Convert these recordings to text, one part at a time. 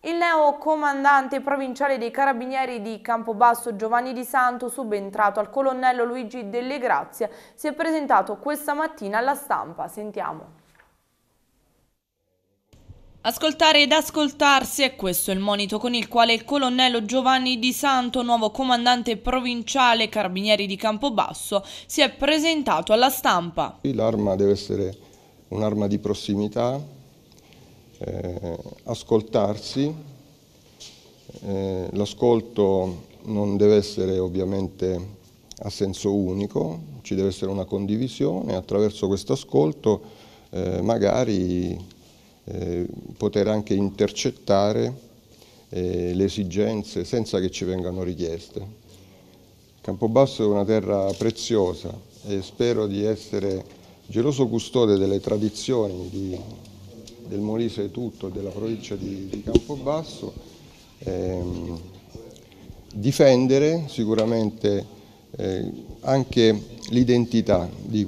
Il neo comandante provinciale dei Carabinieri di Campobasso Giovanni Di Santo, subentrato al colonnello Luigi Delle Grazie, si è presentato questa mattina alla stampa. Sentiamo. Ascoltare ed ascoltarsi è questo il monito con il quale il colonnello Giovanni Di Santo, nuovo comandante provinciale Carabinieri di Campobasso, si è presentato alla stampa. L'arma deve essere un'arma di prossimità, eh, ascoltarsi, eh, l'ascolto non deve essere ovviamente a senso unico, ci deve essere una condivisione, attraverso questo ascolto eh, magari eh, poter anche intercettare eh, le esigenze senza che ci vengano richieste. Campobasso è una terra preziosa e spero di essere geloso custode delle tradizioni di, del Molise tutto, della provincia di, di Campobasso, ehm, difendere sicuramente eh, anche l'identità di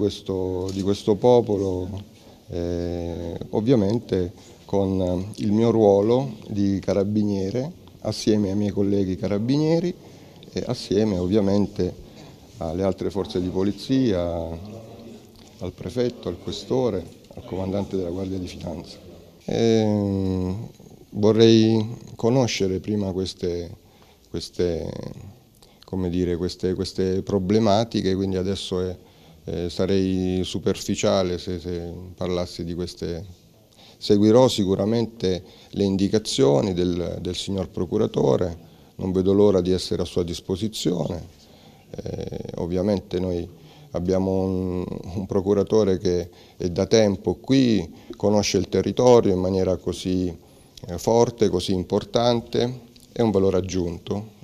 di questo popolo, eh, ovviamente con il mio ruolo di carabiniere assieme ai miei colleghi carabinieri e assieme ovviamente alle altre forze di polizia, al prefetto, al questore, al comandante della Guardia di Finanza. Eh, vorrei conoscere prima queste, queste, dire, queste, queste problematiche, quindi adesso è, eh, sarei superficiale se, se parlassi di queste. Seguirò sicuramente le indicazioni del, del signor procuratore, non vedo l'ora di essere a sua disposizione. Eh, ovviamente noi abbiamo un, un, procuratore che è da tempo qui, conosce il territorio in maniera così eh, forte, così importante, è un valore aggiunto.